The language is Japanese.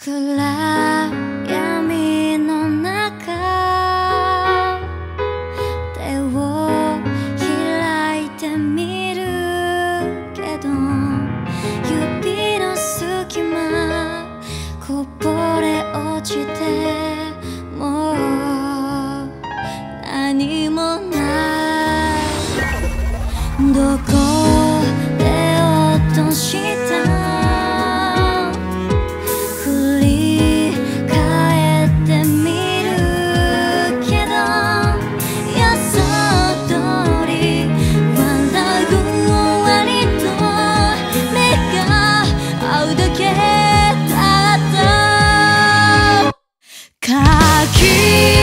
暗闇の中手を開いてみるけど指の隙間こぼれ落ちてもう何もない keep